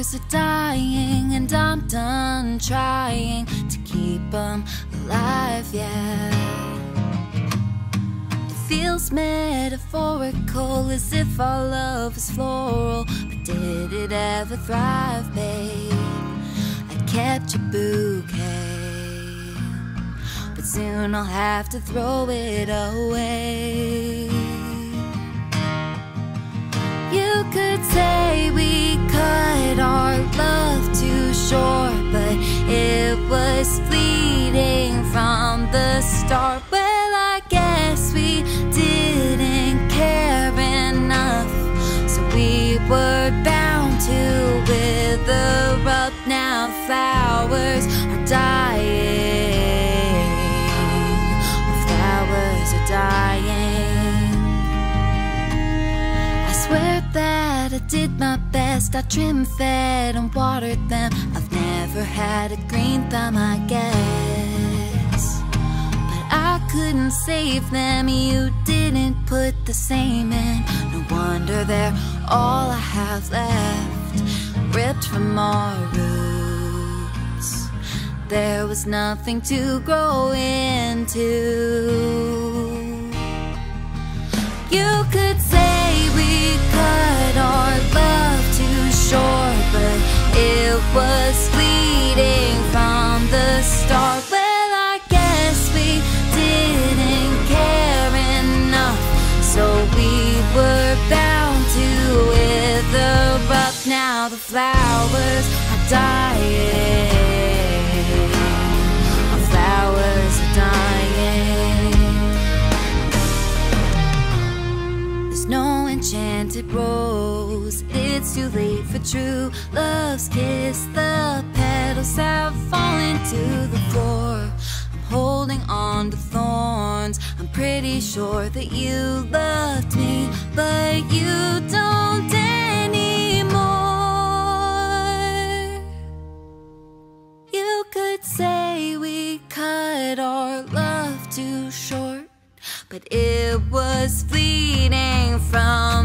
flowers are dying, and I'm done trying to keep them alive, yeah. It feels metaphorical as if our love is floral, but did it ever thrive, babe? I kept your bouquet, but soon I'll have to throw it away. To wither up. Now flowers are dying, flowers are dying. I swear that I did my best. I trim fed and watered them. I've never had a green thumb, I guess. But I couldn't save them. You didn't put the same in. No wonder they're all I have left. From our roots. There was nothing to grow into. You could Now the flowers are dying. Our flowers are dying. There's no enchanted rose. It's too late for true love's kiss. The petals have fallen to the floor. I'm holding on to thorns. I'm pretty sure that you loved me, but you don't too short, but it was fleeting from.